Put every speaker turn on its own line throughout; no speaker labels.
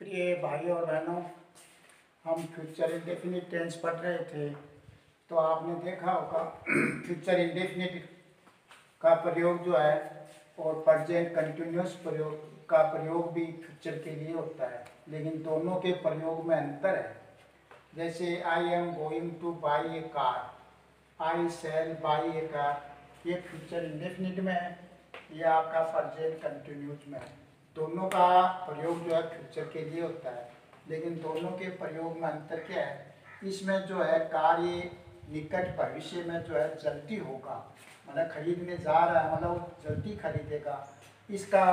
प्रिय भाई और बहनों, हम फ्यूचर इंडेफिनिट टेंस पढ़ रहे थे तो आपने देखा होगा फ्यूचर इंडेफिनिट का प्रयोग जो है, और प्रजेंट कंटिन्यूस प्रयोग का प्रयोग भी फ्यूचर के लिए होता है। लेकिन दोनों के प्रयोग में अंतर है। जैसे I am going to buy a car I sell buy a car ये फ्यूचर इंडेफिनिट में है, ये आपका प्रजेंट कंटिन्यूस में है। दोनों का प्रयोग जो है फ्यूचर के लिए होता है। लेकिन दोनों के प्रयोग में अंतर क्या है? इसमें जो है कार्य निकट भविष्य में जो है जल्दी होगा। मतलब खरीदने जा रहा है मतलब जल्दी खरीदेगा। इसका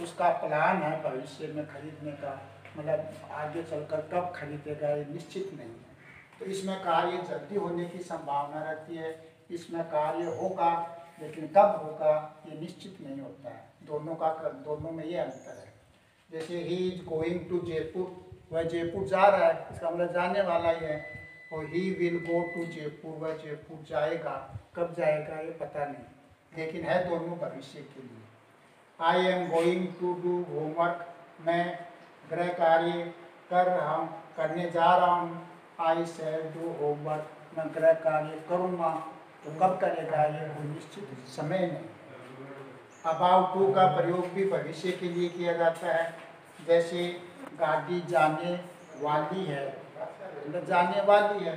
उसका प्लान है भविष्य में खरीदने का। मतलब आगे चलकर कब खरीदेगा, ये निश्चित नहीं है। तो इसमें कार्य जल्दी होने की संभावना रहती है। इसमें कार्य होगा लेकिन कब होगा ये निश्चित नहीं होता। है दोनों का दोनों में ये अंतर है। जैसे he is going to Jaipur वह जयपुर जा रहा है, इसका मतलब जाने वाला ही है। और he will go to Jaipur वह जयपुर जाएगा। कब जाएगा ये पता नहीं। लेकिन है दोनों भविष्य के लिए। I am going to do homework मैं गृह कार्य कर रहा हूँ, करने जा रहा हूँ। आई सेल डू होमवर्क मैं गृह कार्य करूँगा। तो कब करेगा ये कोई निश्चित समय नहीं। अबाउट टू का प्रयोग भी भविष्य के लिए किया जाता है। जैसे गाड़ी जाने वाली है मतलब जाने वाली है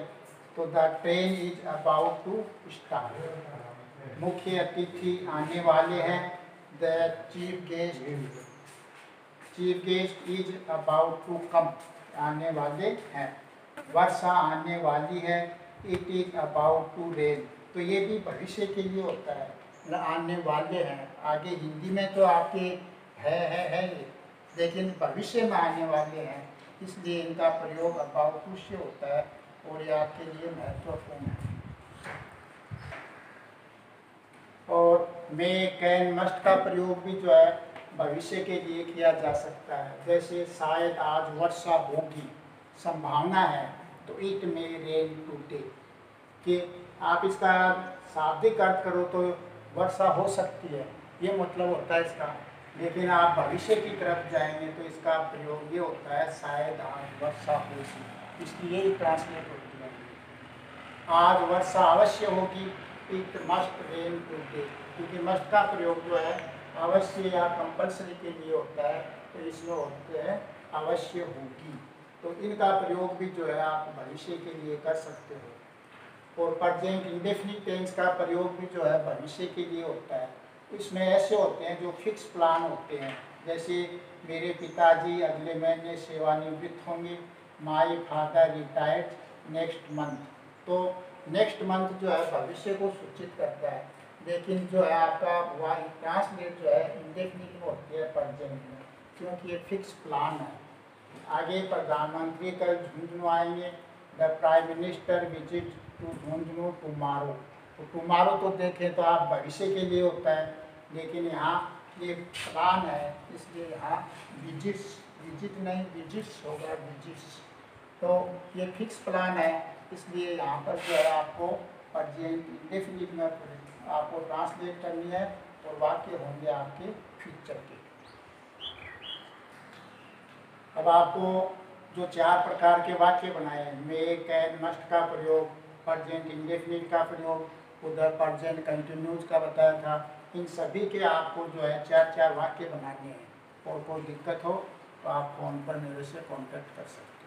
तो the train is about to start. मुख्य अतिथि आने वाले हैं, the chief guest chief guest is about to come, आने वाले हैं। वर्षा आने वाली है, it is about to rain. तो ये भी भविष्य के लिए होता है। आने वाले हैं। आगे हिंदी में तो आपके है है है ये। लेकिन भविष्य में आने वाले हैं। इसलिए इनका प्रयोग टू से होता है और ये आपके लिए महत्वपूर्ण है। और मे कैन मस्ट का प्रयोग भी जो है, भविष्य के लिए किया जा सकता है। जैसे शायद आज वर्षा होगी, संभावना है तो इट मे रेन टूडे कि आप इसका शाब्दिक अर्थ करो तो वर्षा हो सकती है। ये मतलब होता है इसका। लेकिन आप भविष्य की तरफ़ जाएँगे तो इसका प्रयोग ये होता है, शायद आज वर्षा होगी। इसलिए ही ट्रांसलेट होती है। आज वर्षा अवश्य होगी। इट मस्ट रेन टूडे क्योंकि मस्ट का प्रयोग जो है, अवश्य या कंपल्सरी के लिए होता है तो इसमें होते हैं, अवश्य होगी। तो इनका प्रयोग भी जो है, आप भविष्य के लिए कर सकते हो। और प्रजेंट इंडेफिनिट टेंस का प्रयोग भी जो है भविष्य के लिए होता है। इसमें ऐसे होते हैं जो फिक्स प्लान होते हैं। जैसे मेरे पिताजी अगले महीने सेवानिवृत्त होंगे my father retired next month तो नेक्स्ट मंथ जो है भविष्य को सूचित करता है। लेकिन जो है आपका वह ट्रांसलेट जो है इंडेफिनिट होती है प्रजेंट में, क्योंकि ये फिक्स प्लान है। आगे प्रधानमंत्री कल झुंझुनू आएँगे। The prime minister visit to Jhunjhunu tomorrow तो टुमारो तो देखें तो आप भविष्य के लिए होता है, लेकिन यहाँ ये प्लान है, इसलिए यहाँ विजिट्स, विज़िट नहीं, विजिट्स होगा विजिट्स। तो ये फिक्स प्लान है, इसलिए यहाँ पर जो है आपको इंडेफिनिट में आपको ट्रांसलेट करनी है, और वाक्य होंगे आपके फ्यूचर के। अब आपको जो चार प्रकार के वाक्य बनाए हैं मे कैन मस्ट का प्रयोग प्रजेंट इंडेफिनिट का प्रयोग उधर परजेंट कंटिन्यूज का बताया था। इन सभी के आपको जो है चार चार वाक्य बनाने हैं, और कोई दिक्कत हो तो आप फ़ोन पर मेरे से कॉन्टेक्ट कर सकते हैं।